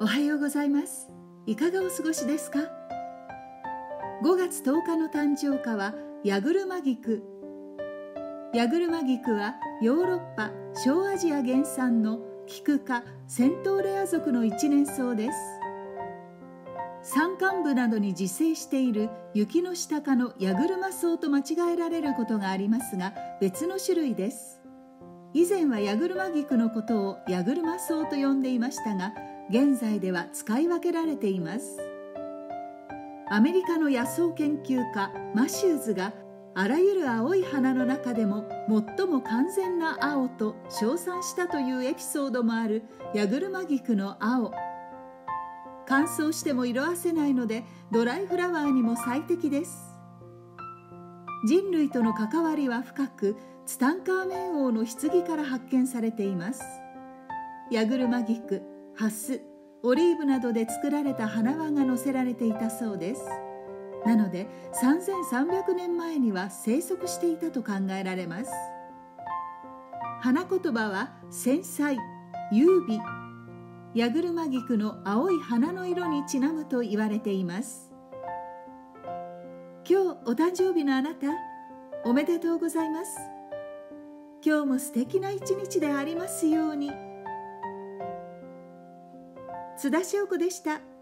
おはようございます。いかがお過ごしですか？5月10日の誕生花はヤグルマギク。ヤグルマギクはヨーロッパ小アジア原産のキク科セントーレア属の一年草です。山間部などに自生している雪の下科のヤグルマ草と間違えられることがありますが別の種類です。以前はヤグルマギクのことをヤグルマ草と呼んでいましたが現在では使い分けられています。アメリカの野草研究家マシューズがあらゆる青い花の中でも最も完全な青と称賛したというエピソードもあるヤグルマギクの青。乾燥しても色あせないのでドライフラワーにも最適です。人類との関わりは深くツタンカーメン王の棺から発見されています。ヤグルマギクハスオリーブなどで作られた花輪が載せられていたそうです。なので3300年前には生息していたと考えられます。花言葉は繊細優美。ヤグルマギクの青い花の色にちなむと言われています。今日お誕生日のあなたおめでとうございます。今日も素敵な一日でありますように。津田翔子でした。